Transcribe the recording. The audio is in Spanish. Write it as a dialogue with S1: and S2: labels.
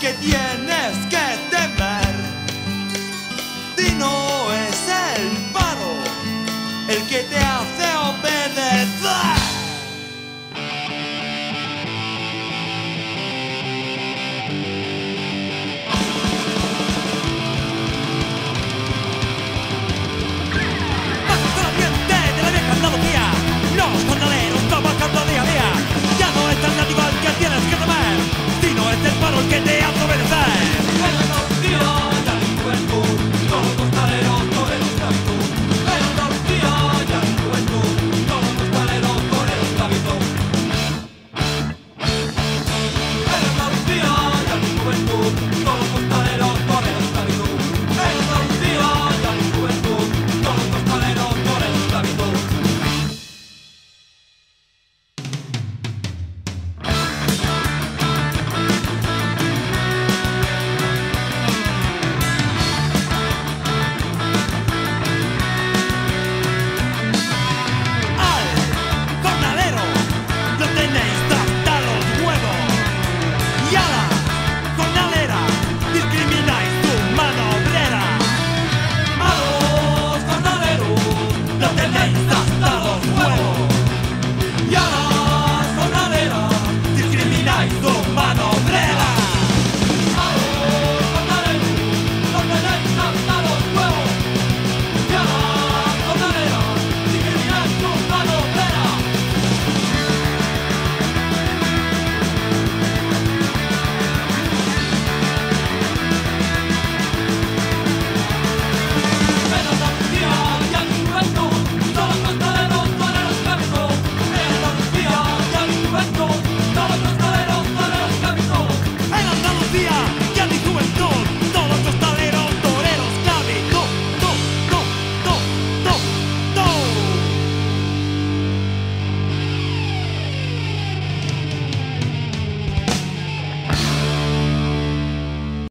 S1: que tiene.